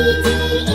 D,